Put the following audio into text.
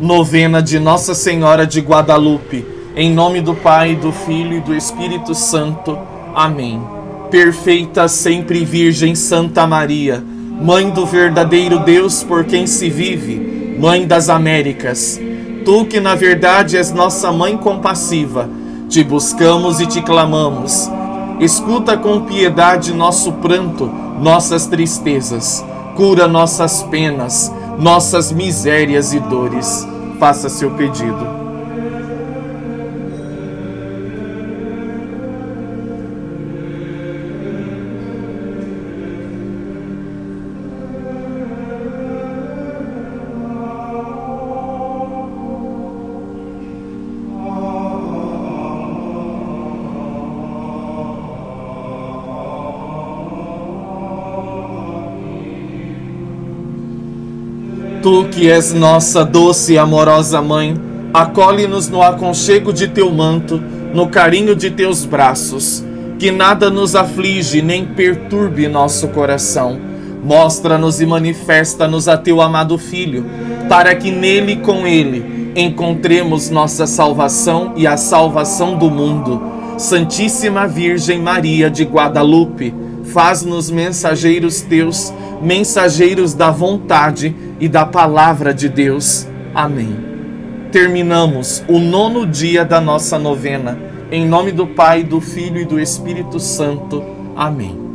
Novena de Nossa Senhora de Guadalupe. Em nome do Pai, do Filho e do Espírito Santo. Amém. Perfeita sempre Virgem Santa Maria, Mãe do verdadeiro Deus por quem se vive, Mãe das Américas. Tu que na verdade és nossa mãe compassiva, te buscamos e te clamamos. Escuta com piedade nosso pranto, nossas tristezas. Cura nossas penas nossas misérias e dores. Faça seu pedido. Tu que és nossa doce e amorosa mãe, acolhe-nos no aconchego de teu manto, no carinho de teus braços. Que nada nos aflige nem perturbe nosso coração. Mostra-nos e manifesta-nos a teu amado Filho, para que nele e com ele encontremos nossa salvação e a salvação do mundo. Santíssima Virgem Maria de Guadalupe, faz-nos mensageiros teus, mensageiros da vontade e da palavra de Deus. Amém. Terminamos o nono dia da nossa novena. Em nome do Pai, do Filho e do Espírito Santo. Amém.